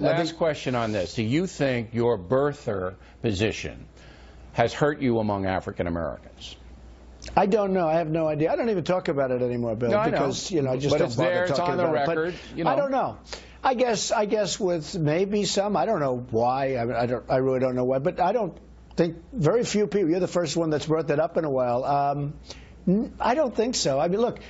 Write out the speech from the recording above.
Last question on this. Do you think your birther position has hurt you among African Americans? I don't know. I have no idea. I don't even talk about it anymore, Bill, no, because know. you know I just but don't bother there, talking it's on the about record, it. But you know. I don't know. I guess I guess with maybe some. I don't know why. I, I don't. I really don't know why. But I don't think very few people. You're the first one that's brought that up in a while. Um, I don't think so. I mean, look,